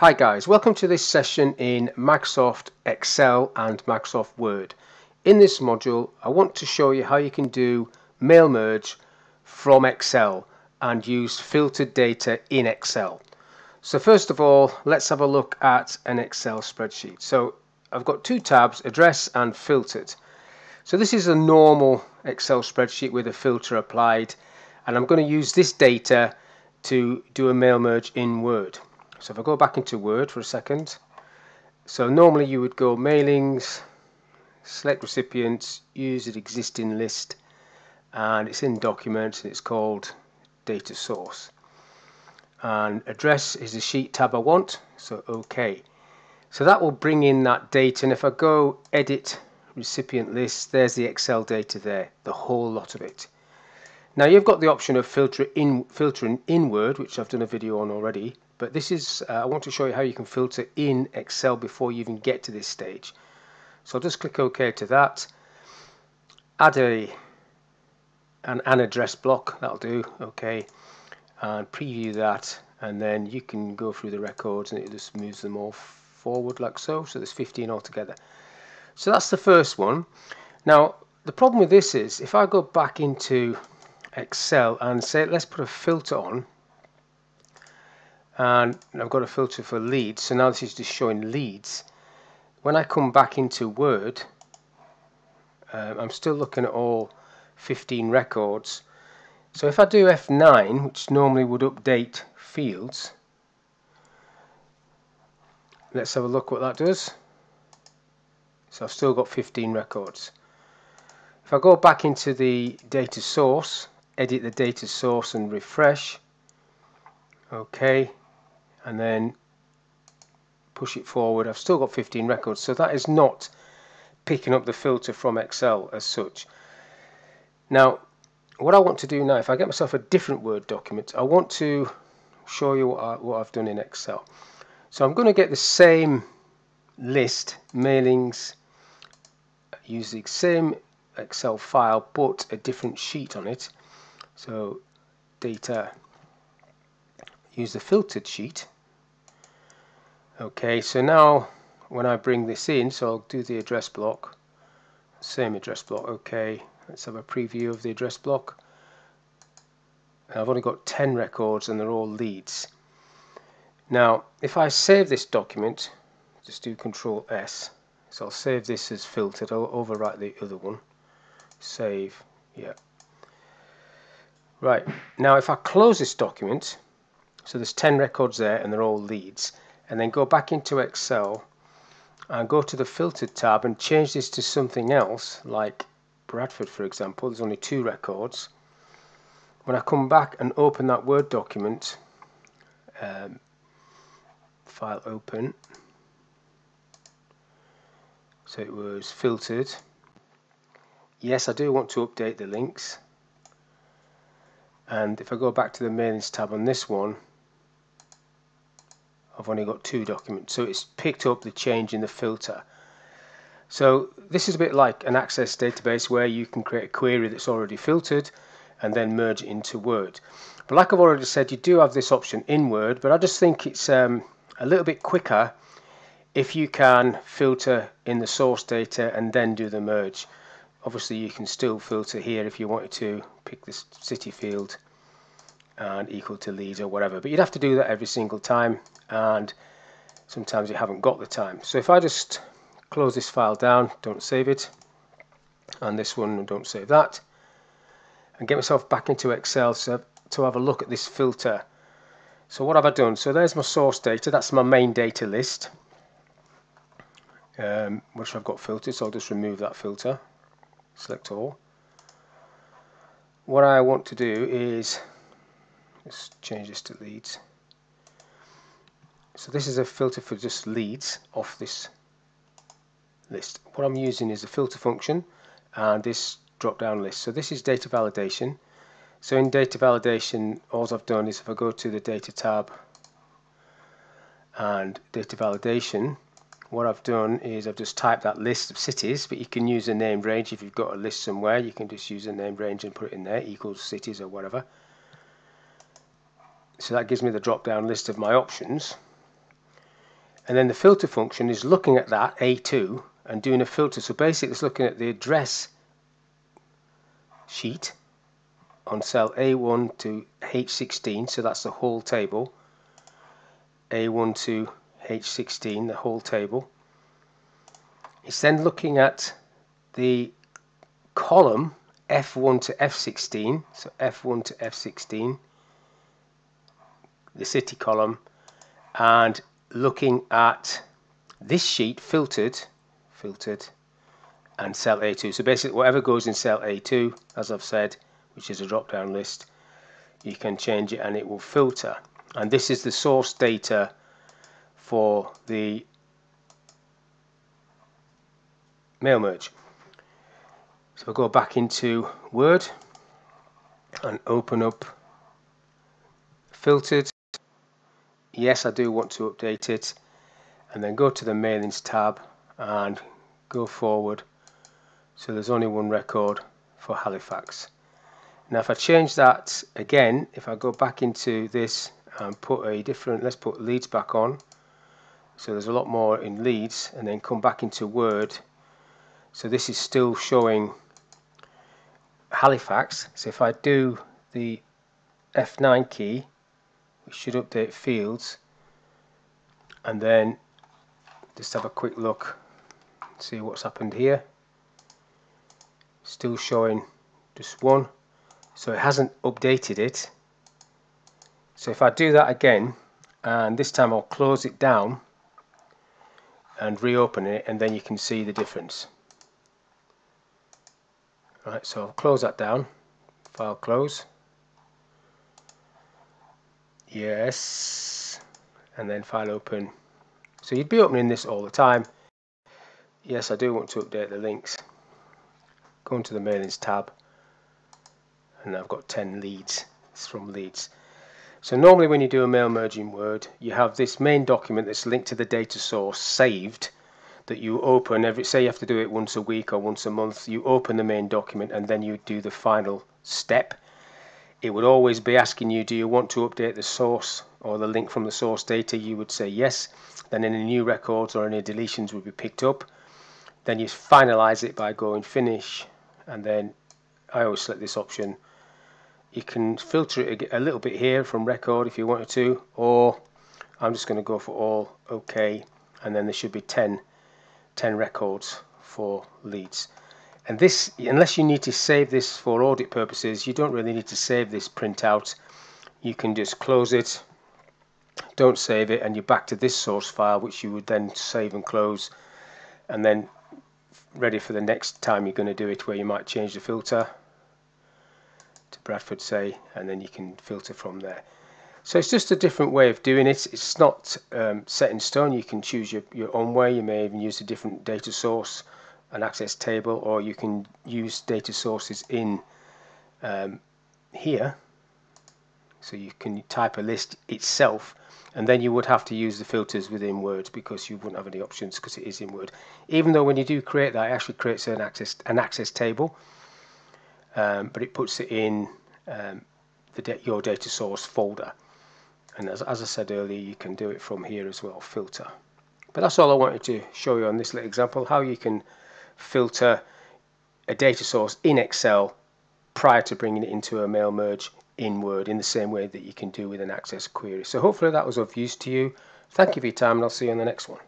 Hi guys, welcome to this session in Microsoft Excel and Microsoft Word. In this module I want to show you how you can do mail merge from Excel and use filtered data in Excel. So first of all let's have a look at an Excel spreadsheet. So I've got two tabs, address and filtered. So this is a normal Excel spreadsheet with a filter applied and I'm going to use this data to do a mail merge in Word. So if I go back into Word for a second, so normally you would go mailings, select recipients, use an existing list, and it's in documents and it's called data source. And address is the sheet tab I want, so OK. So that will bring in that data, and if I go edit recipient list, there's the Excel data there, the whole lot of it. Now you've got the option of filter in, filtering in Word, which I've done a video on already, but this is uh, I want to show you how you can filter in Excel before you even get to this stage. So I'll just click OK to that. Add a an, an address block that'll do okay and preview that and then you can go through the records and it just moves them all forward like so. So there's 15 altogether. So that's the first one. Now the problem with this is if I go back into Excel and say let's put a filter on and I've got a filter for Leeds so now this is just showing Leeds. When I come back into Word um, I'm still looking at all 15 records. So if I do F9 which normally would update fields let's have a look what that does. So I've still got 15 records. If I go back into the data source edit the data source and refresh okay and then push it forward. I've still got 15 records so that is not picking up the filter from Excel as such. Now what I want to do now if I get myself a different Word document I want to show you what, I, what I've done in Excel. So I'm going to get the same list mailings use the same Excel file but a different sheet on it. So data use the filtered sheet okay so now when I bring this in so I'll do the address block same address block okay. Let's have a preview of the address block. I've only got 10 records and they're all Leeds. Now if I save this document just do control S. So I'll save this as filtered. I'll overwrite the other one. Save yeah. Right now if I close this document so there's 10 records there and they're all Leeds and then go back into Excel and go to the filtered tab and change this to something else like Bradford for example. There's only two records. When I come back and open that Word document um, file open. So it was filtered. Yes I do want to update the links. And if I go back to the mailings tab on this one I've only got two documents. So it's picked up the change in the filter. So this is a bit like an access database where you can create a query that's already filtered and then merge it into Word. But like I've already said you do have this option in Word but I just think it's um, a little bit quicker if you can filter in the source data and then do the merge. Obviously you can still filter here if you wanted to pick this city field and equal to Leeds or whatever. But you'd have to do that every single time and sometimes you haven't got the time. So if I just close this file down don't save it and this one don't save that and get myself back into Excel so to have a look at this filter. So what have I done? So there's my source data. That's my main data list um, which I've got filtered so I'll just remove that filter. Select all. What I want to do is let's change this to Leeds. So this is a filter for just Leeds off this list. What I'm using is a filter function and this drop down list. So this is data validation. So in data validation all I've done is if I go to the data tab and data validation what I've done is I've just typed that list of cities but you can use a named range. If you've got a list somewhere you can just use a named range and put it in there equals cities or whatever so that gives me the drop down list of my options. And then the filter function is looking at that A2 and doing a filter. So basically it's looking at the address sheet on cell A1 to H16 so that's the whole table. A1 to H16 the whole table. It's then looking at the column F1 to F16 so F1 to F16 the city column and looking at this sheet filtered filtered and cell A2 so basically whatever goes in cell A2 as I've said which is a drop down list you can change it and it will filter. And this is the source data for the mail merge. So I'll go back into Word and open up filtered yes I do want to update it. And then go to the mailings tab and go forward. So there's only one record for Halifax. Now if I change that again if I go back into this and put a different let's put Leeds back on. So there's a lot more in Leeds and then come back into Word. So this is still showing Halifax. So if I do the F9 key we should update fields and then just have a quick look see what's happened here. Still showing just one. So it hasn't updated it. So if I do that again and this time I'll close it down and reopen it and then you can see the difference. Right so I'll close that down. File close yes. And then file open. So you'd be opening this all the time. Yes I do want to update the links. Go into the mailings tab. And I've got 10 Leeds. It's from Leeds. So normally when you do a mail merge in Word you have this main document that's linked to the data source saved that you open every say you have to do it once a week or once a month. You open the main document and then you do the final step it would always be asking you do you want to update the source or the link from the source data? You would say yes. Then any new records or any deletions would be picked up. Then you finalize it by going finish. And then I always select this option. You can filter it a little bit here from record if you wanted to or I'm just going to go for all OK and then there should be 10 10 records for Leeds and this unless you need to save this for audit purposes you don't really need to save this printout you can just close it don't save it and you're back to this source file which you would then save and close and then ready for the next time you're going to do it where you might change the filter to Bradford say and then you can filter from there so it's just a different way of doing it. It's not um, set in stone. You can choose your, your own way. You may even use a different data source, an access table, or you can use data sources in um, here. So you can type a list itself and then you would have to use the filters within Word because you wouldn't have any options because it is in Word. Even though when you do create that, it actually creates an access an access table, um, but it puts it in um, the your data source folder and as, as I said earlier you can do it from here as well filter but that's all I wanted to show you on this little example how you can filter a data source in Excel prior to bringing it into a mail merge in Word in the same way that you can do with an access query. So hopefully that was of use to you. Thank you for your time and I'll see you on the next one